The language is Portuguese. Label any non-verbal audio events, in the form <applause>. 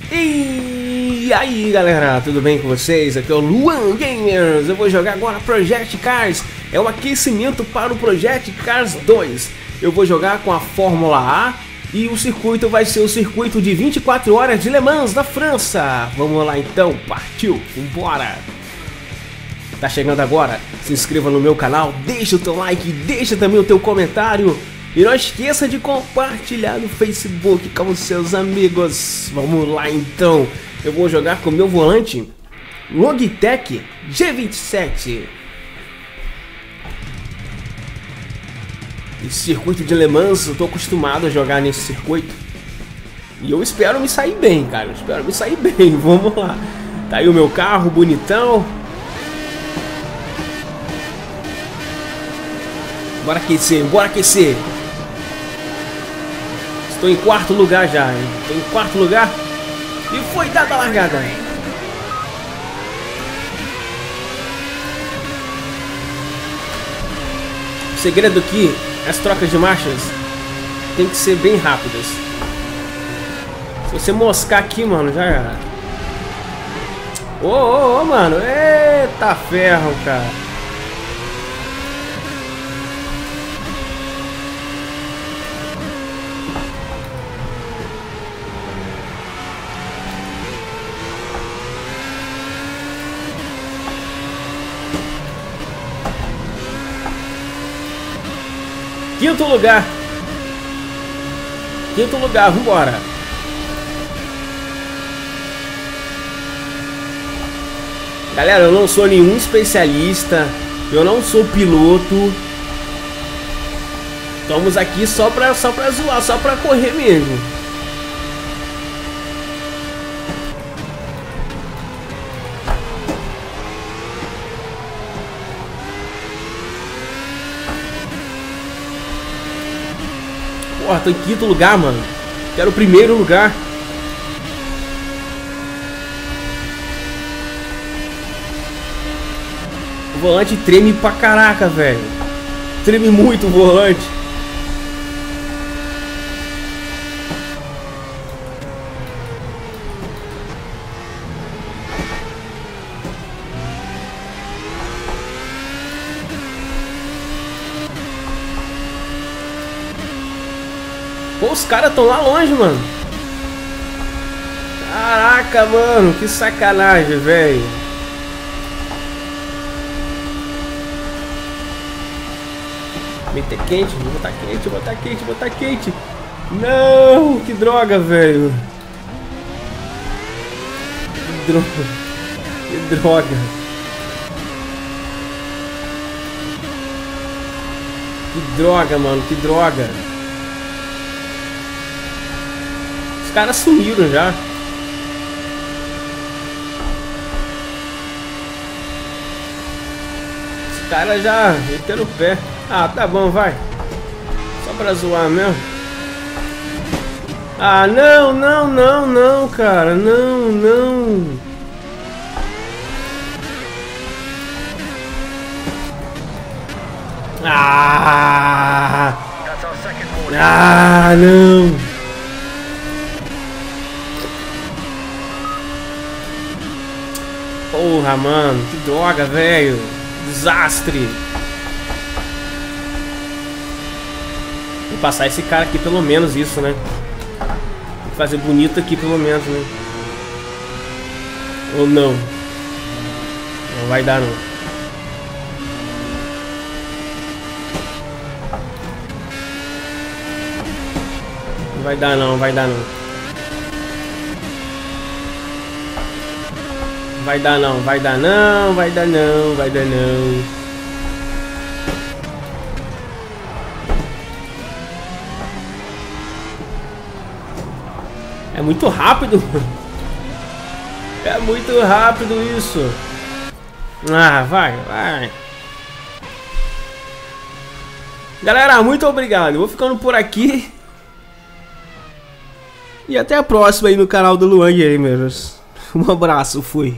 E aí galera, tudo bem com vocês? Aqui é o Luan Gamers. Eu vou jogar agora Project Cars. É o aquecimento para o Project Cars 2. Eu vou jogar com a Fórmula A e o circuito vai ser o circuito de 24 horas de Le Mans da França. Vamos lá então, partiu, vambora! Tá chegando agora? Se inscreva no meu canal, deixa o teu like, deixa também o teu comentário. E não esqueça de compartilhar no Facebook com os seus amigos. Vamos lá então. Eu vou jogar com meu volante Logitech G27. Esse circuito de Le Mans, eu tô acostumado a jogar nesse circuito. E eu espero me sair bem, cara. Eu espero me sair <laughs> bem. Vamos lá. Tá aí o meu carro bonitão. Bora aquecer, bora aquecer. Estou em quarto lugar já, hein? Estou em quarto lugar. E foi dada a largada. O segredo aqui, as trocas de marchas tem que ser bem rápidas. Se você moscar aqui, mano, já era. Ô, ô, ô, mano. Eita ferro, cara. Quinto lugar. Quinto lugar, vambora. Galera, eu não sou nenhum especialista. Eu não sou piloto. Estamos aqui só pra, só pra zoar, só pra correr mesmo. Porra, tô em quinto lugar, mano. Quero o primeiro lugar. O volante treme pra caraca, velho. Treme muito o volante. Pô, os caras tão lá longe, mano. Caraca, mano, que sacanagem, velho. Meter quente, vou botar quente, vou botar quente, vou botar quente. Não, que droga, velho. Que droga. Que droga. Que droga, mano, que droga. Os caras sumiram já. Os caras já meteram o pé. Ah, tá bom, vai. Só pra zoar mesmo. Ah, não, não, não, não, cara. Não, não. Ah! Ah, não. Porra, mano, que droga, velho. Desastre. Vou passar esse cara aqui pelo menos isso, né? Que fazer bonito aqui pelo menos, né? Ou não? Não vai dar não. Não vai dar não, vai dar não. Vai dar não, vai dar não, vai dar não, vai dar não. É muito rápido. <laughs> É muito rápido isso. Ah, vai, vai. Galera, muito obrigado. Vou ficando por aqui. E até a próxima aí no canal do Luan Gamers. <laughs> Um abraço, fui.